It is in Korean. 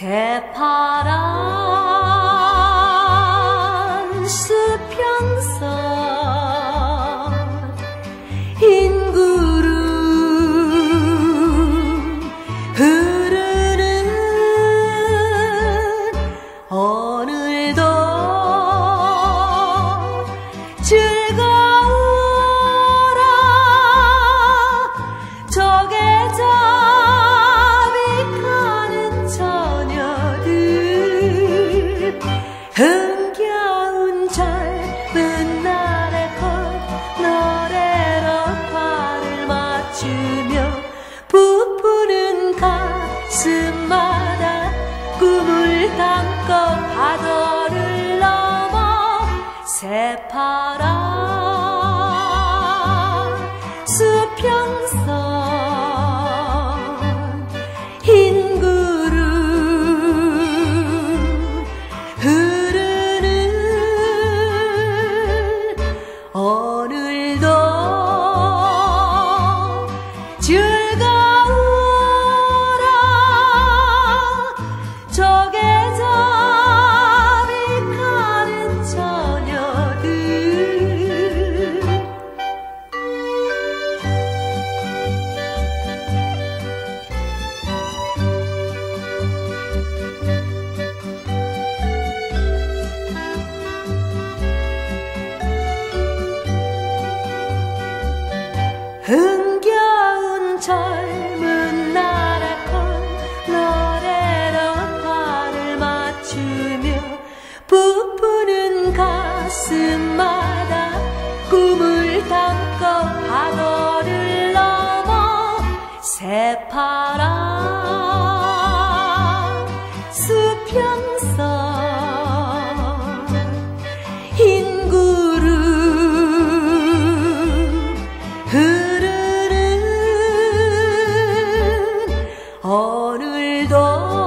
새파란 수평선 흥겨운 젊은 날의 걸 노래로 발을 맞추며 부푸는 가슴마다 꿈을 담고 파도를 넘어 새파란 オール 흥겨운 젊은 나라콘 노래로 발을 맞추며 부푸는 가슴마다 꿈을 담고 파도를 넘어 새파라 수평선 흰 구름 Oh.